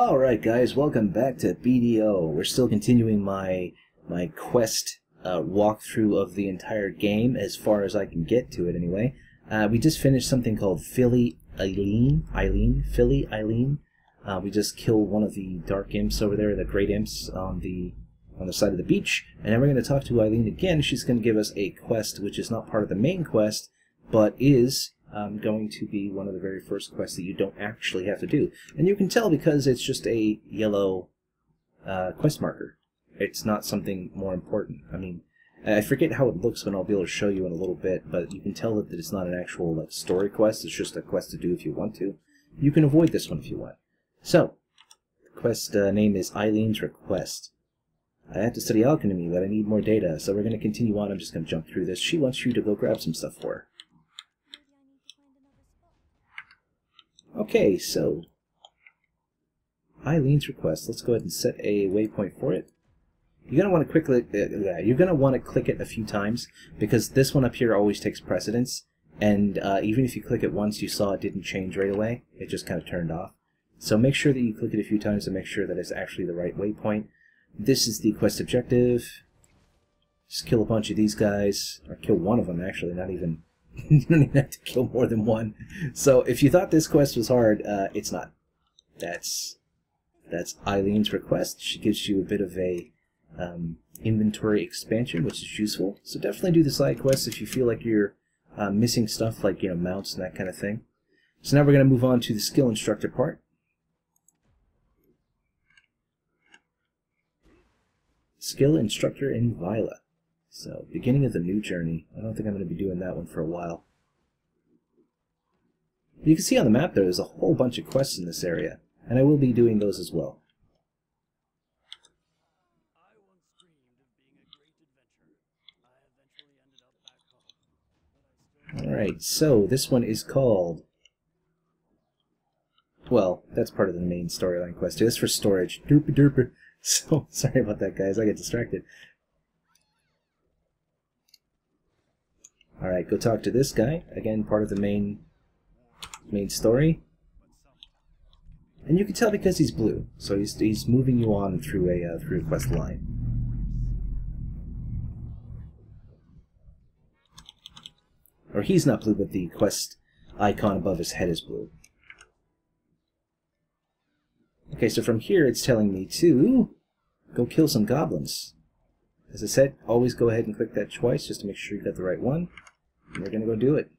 Alright guys, welcome back to BDO. We're still continuing my my quest uh, walkthrough of the entire game as far as I can get to it anyway. Uh, we just finished something called Philly Eileen. Eileen? Philly Eileen. Uh, we just killed one of the dark imps over there, the great imps on the on the side of the beach. And then we're going to talk to Eileen again. She's going to give us a quest which is not part of the main quest, but is um, going to be one of the very first quests that you don't actually have to do. And you can tell because it's just a yellow uh, quest marker. It's not something more important. I mean, I forget how it looks when I'll be able to show you in a little bit, but you can tell that it's not an actual like story quest. It's just a quest to do if you want to. You can avoid this one if you want. So, the quest uh, name is Eileen's Request. I have to study alchemy, but I need more data, so we're going to continue on. I'm just going to jump through this. She wants you to go grab some stuff for her. Okay, so Eileen's request. Let's go ahead and set a waypoint for it. You're gonna want to quickly. Uh, you're gonna want to click it a few times because this one up here always takes precedence. And uh, even if you click it once, you saw it didn't change right away. It just kind of turned off. So make sure that you click it a few times to make sure that it's actually the right waypoint. This is the quest objective. Just kill a bunch of these guys, or kill one of them actually, not even you don't even have to kill more than one. So if you thought this quest was hard, uh, it's not. That's that's Eileen's request. She gives you a bit of a um, inventory expansion, which is useful. So definitely do the side quests if you feel like you're uh, missing stuff like you know mounts and that kind of thing. So now we're going to move on to the skill instructor part. Skill instructor in Velia. So, beginning of the new journey. I don't think I'm going to be doing that one for a while. You can see on the map there, there's a whole bunch of quests in this area, and I will be doing those as well. Alright, so this one is called... Well, that's part of the main storyline quest. It's for storage. Derpy derpy. So, sorry about that, guys. I get distracted. Alright, go talk to this guy. Again, part of the main main story. And you can tell because he's blue, so he's, he's moving you on through a uh, through a quest line. Or he's not blue, but the quest icon above his head is blue. Okay, so from here it's telling me to go kill some goblins. As I said, always go ahead and click that twice just to make sure you got the right one. We're going to go do it.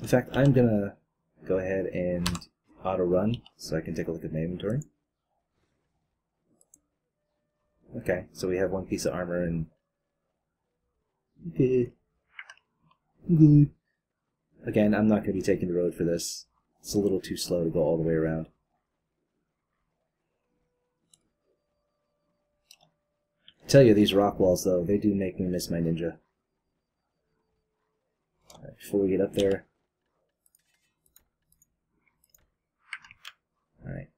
In fact, I'm going to go ahead and auto run so I can take a look at my inventory. Okay, so we have one piece of armor and... Okay. Again, I'm not going to be taking the road for this. It's a little too slow to go all the way around. Tell you, these rock walls, though, they do make me miss my ninja. Right, before we get up there... Alright.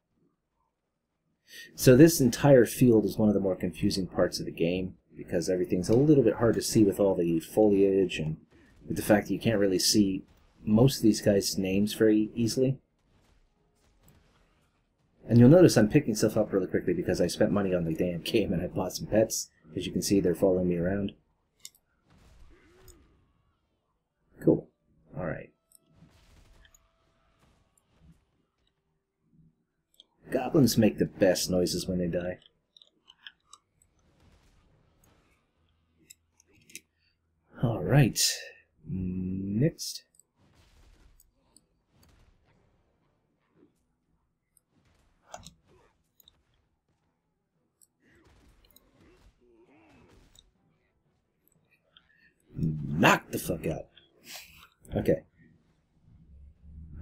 So this entire field is one of the more confusing parts of the game, because everything's a little bit hard to see with all the foliage, and with the fact that you can't really see most of these guys' names very easily. And you'll notice I'm picking stuff up really quickly because I spent money on the damn game and I bought some pets. As you can see, they're following me around. Cool. Alright. Goblins make the best noises when they die. Alright. Next. The fuck out. Okay.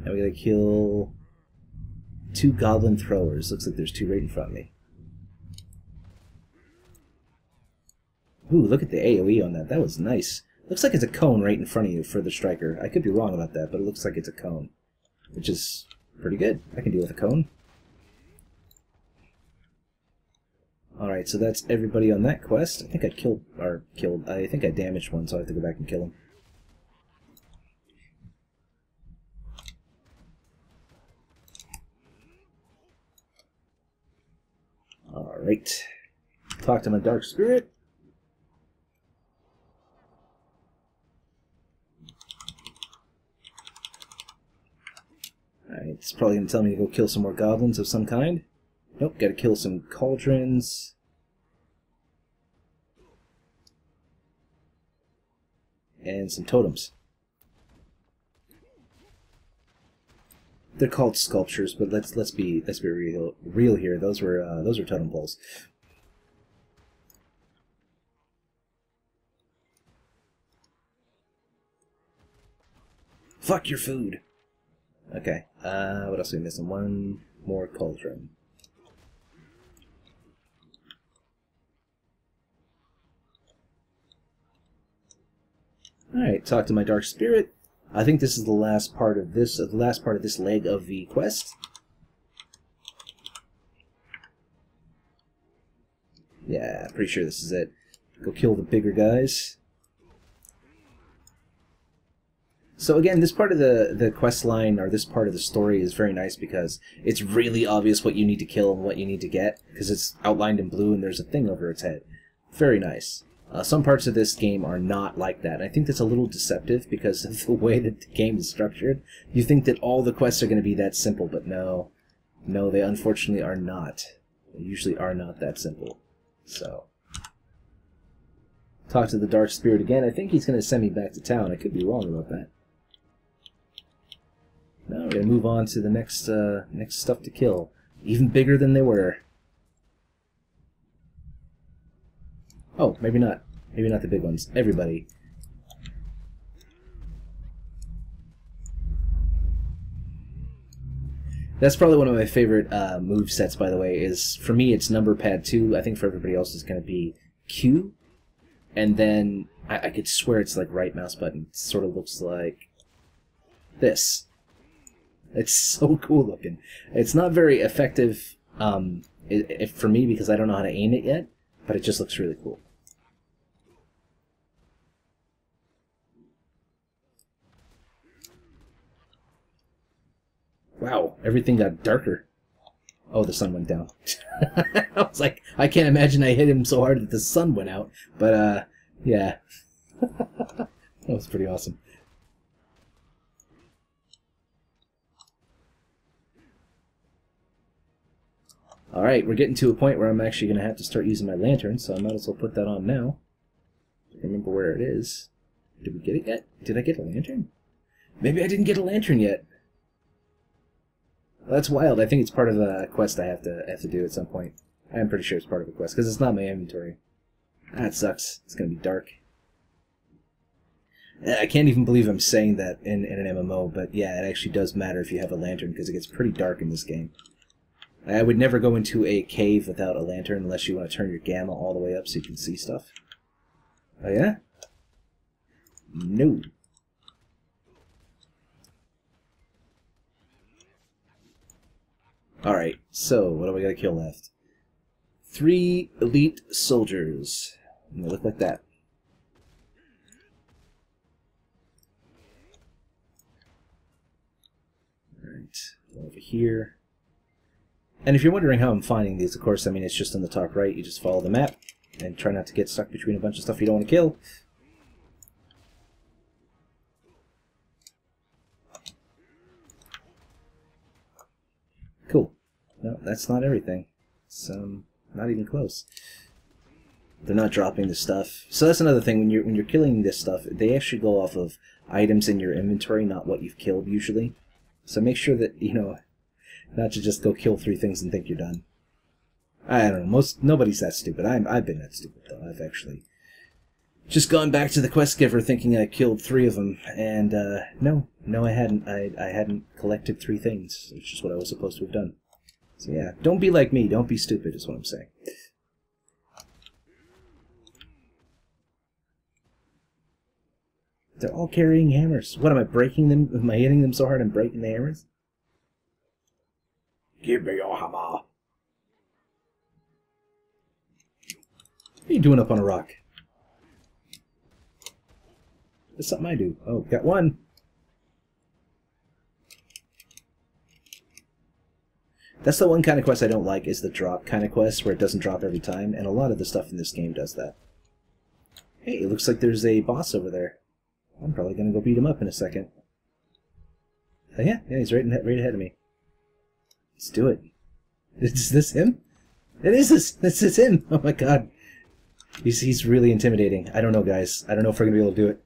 Now we gotta kill two goblin throwers. Looks like there's two right in front of me. Ooh, look at the AoE on that. That was nice. Looks like it's a cone right in front of you for the striker. I could be wrong about that, but it looks like it's a cone. Which is pretty good. I can deal with a cone. Alright, so that's everybody on that quest. I think I killed, or killed, I think I damaged one, so I have to go back and kill him. Alright. Talk to my dark spirit. Alright, it's probably going to tell me to go kill some more goblins of some kind. Nope, gotta kill some cauldrons. And some totems. They're called sculptures, but let's let's be let's be real real here. Those were uh, those were totem poles. Fuck your food. Okay. Uh, what else are we missing? One more cauldron. Alright, talk to my dark spirit. I think this is the last part of this, the last part of this leg of the quest. Yeah, pretty sure this is it. Go kill the bigger guys. So again, this part of the, the quest line, or this part of the story is very nice because it's really obvious what you need to kill and what you need to get, because it's outlined in blue and there's a thing over its head. Very nice. Uh, some parts of this game are not like that. I think that's a little deceptive because of the way that the game is structured. You think that all the quests are going to be that simple, but no. No, they unfortunately are not. They usually are not that simple. So. Talk to the Dark Spirit again. I think he's going to send me back to town. I could be wrong about that. Now we're gonna move on to the next uh, next stuff to kill. Even bigger than they were. Oh, maybe not. Maybe not the big ones. Everybody. That's probably one of my favorite uh, move sets, by the way. Is for me, it's number pad two. I think for everybody else, it's going to be Q, and then I, I could swear it's like right mouse button. It sort of looks like this. It's so cool looking. It's not very effective um, it, for me because I don't know how to aim it yet, but it just looks really cool. Wow, everything got darker. Oh, the sun went down. I was like, I can't imagine I hit him so hard that the sun went out. But, uh, yeah. that was pretty awesome. Alright, we're getting to a point where I'm actually going to have to start using my lantern, so I might as well put that on now. Remember where it is. Did we get it yet? Did I get a lantern? Maybe I didn't get a lantern yet. That's wild. I think it's part of a quest I have to have to do at some point. I'm pretty sure it's part of a quest, because it's not my inventory. Ah, that sucks. It's going to be dark. I can't even believe I'm saying that in, in an MMO, but yeah, it actually does matter if you have a lantern, because it gets pretty dark in this game. I would never go into a cave without a lantern unless you want to turn your gamma all the way up so you can see stuff. Oh yeah? No. Alright, so what do we got to kill left? Three elite soldiers. And they look like that. Alright, over here. And if you're wondering how I'm finding these, of course, I mean, it's just on the top right. You just follow the map and try not to get stuck between a bunch of stuff you don't want to kill. Cool. No, that's not everything. It's um, not even close. They're not dropping the stuff. So that's another thing. When you're when you're killing this stuff, they actually go off of items in your inventory, not what you've killed usually. So make sure that you know not to just go kill three things and think you're done. I don't know. Most nobody's that stupid. I'm I've been that stupid though. I've actually just gone back to the quest giver thinking I killed three of them, and uh, no, no, I hadn't. I I hadn't collected three things, which is what I was supposed to have done. So yeah, don't be like me. Don't be stupid. Is what I'm saying. They're all carrying hammers. What am I breaking them? Am I hitting them so hard I'm breaking the hammers? Give me your hammer. What are you doing up on a rock? That's something I do. Oh, got one. That's the one kind of quest I don't like is the drop kind of quest where it doesn't drop every time, and a lot of the stuff in this game does that. Hey, it looks like there's a boss over there. I'm probably gonna go beat him up in a second. Oh, yeah, yeah, he's right, in, right ahead of me. Let's do it. Is this him? It is this. This is him. Oh my god. He's he's really intimidating. I don't know, guys. I don't know if we're gonna be able to do it.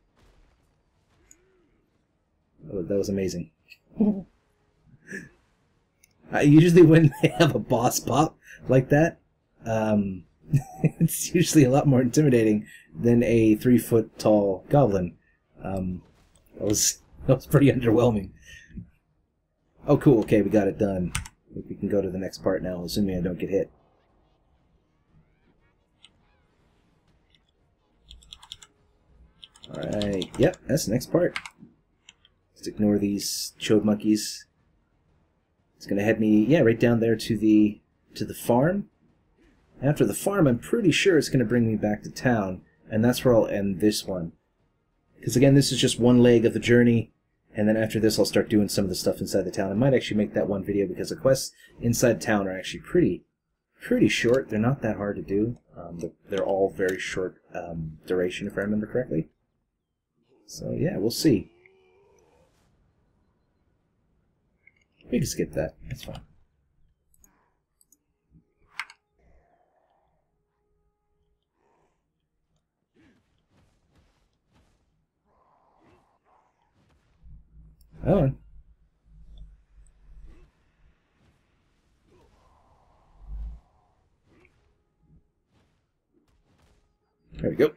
Oh, that was amazing. uh, usually when they have a boss pop like that, um, it's usually a lot more intimidating than a three foot tall goblin. Um, that was that was pretty underwhelming. Oh, cool. Okay, we got it done. We can go to the next part now, assuming I don't get hit. Alright, yep, that's the next part. Let's ignore these chode monkeys. It's gonna head me, yeah, right down there to the to the farm. After the farm, I'm pretty sure it's gonna bring me back to town, and that's where I'll end this one. Because again, this is just one leg of the journey, and then after this I'll start doing some of the stuff inside the town. I might actually make that one video because the quests inside town are actually pretty pretty short. They're not that hard to do. Um, they're all very short um, duration, if I remember correctly. So yeah, we'll see. We can skip that. That's fine. Oh. There we go.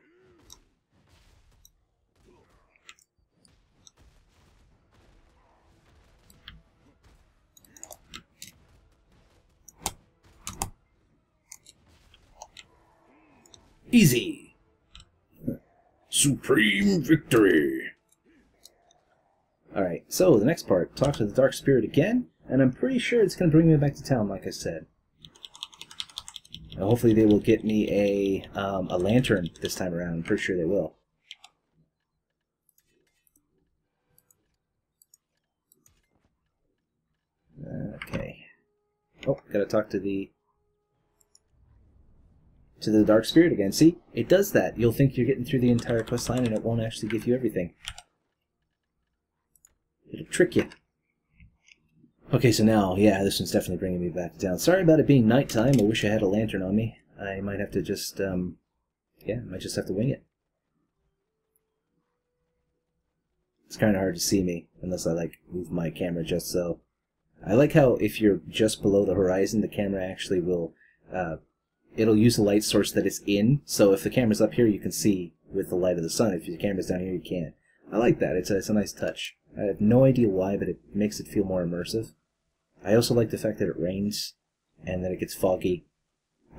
Easy. Supreme victory. Alright, so the next part. Talk to the Dark Spirit again, and I'm pretty sure it's going to bring me back to town, like I said. And hopefully they will get me a, um, a lantern this time around. I'm pretty sure they will. Okay. Oh, gotta talk to the to the Dark Spirit again. See, it does that. You'll think you're getting through the entire quest line, and it won't actually give you everything. It'll trick you. Okay, so now, yeah, this one's definitely bringing me back down. Sorry about it being nighttime. I wish I had a lantern on me. I might have to just, um, yeah, I might just have to wing it. It's kind of hard to see me unless I, like, move my camera just so. I like how if you're just below the horizon, the camera actually will uh, it'll use the light source that it's in. So if the camera's up here, you can see with the light of the sun. If the camera's down here, you can't. I like that. It's a, it's a nice touch. I have no idea why, but it makes it feel more immersive. I also like the fact that it rains and that it gets foggy.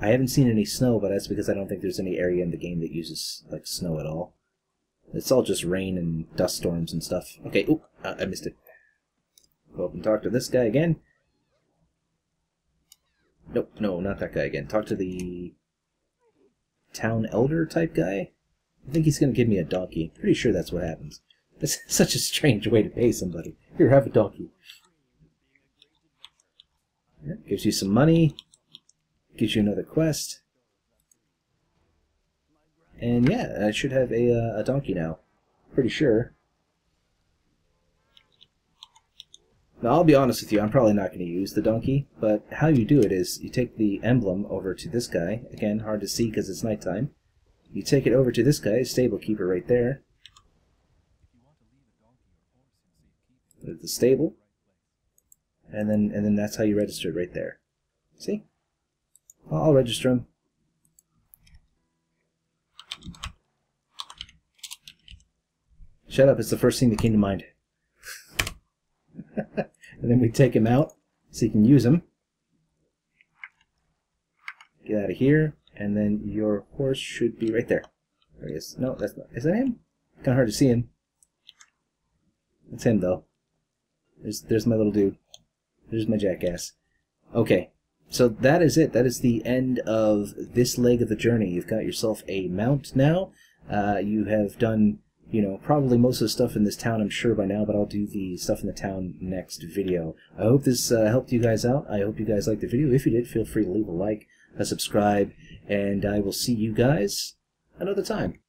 I haven't seen any snow, but that's because I don't think there's any area in the game that uses like snow at all. It's all just rain and dust storms and stuff. Okay, oop, uh, I missed it. Go up and talk to this guy again. Nope, no, not that guy again. Talk to the town elder type guy. I think he's going to give me a donkey. Pretty sure that's what happens. That's such a strange way to pay somebody. Here, have a donkey. Gives you some money. Gives you another quest. And yeah, I should have a, uh, a donkey now. Pretty sure. Now, I'll be honest with you, I'm probably not going to use the donkey, but how you do it is you take the emblem over to this guy. Again, hard to see because it's nighttime. You take it over to this guy, stable keeper right there. the stable. And then and then that's how you register it right there. See? I'll register him. Shut up, it's the first thing that came to mind. and then we take him out so you can use him. Get out of here, and then your horse should be right there. There he is. No, that's not. Is that him? Kind of hard to see him. That's him, though. There's, there's my little dude. There's my jackass. Okay, so that is it. That is the end of this leg of the journey. You've got yourself a mount now. Uh, you have done you know, probably most of the stuff in this town I'm sure by now, but I'll do the stuff in the town next video. I hope this uh, helped you guys out. I hope you guys liked the video. If you did, feel free to leave a like, a subscribe, and I will see you guys another time.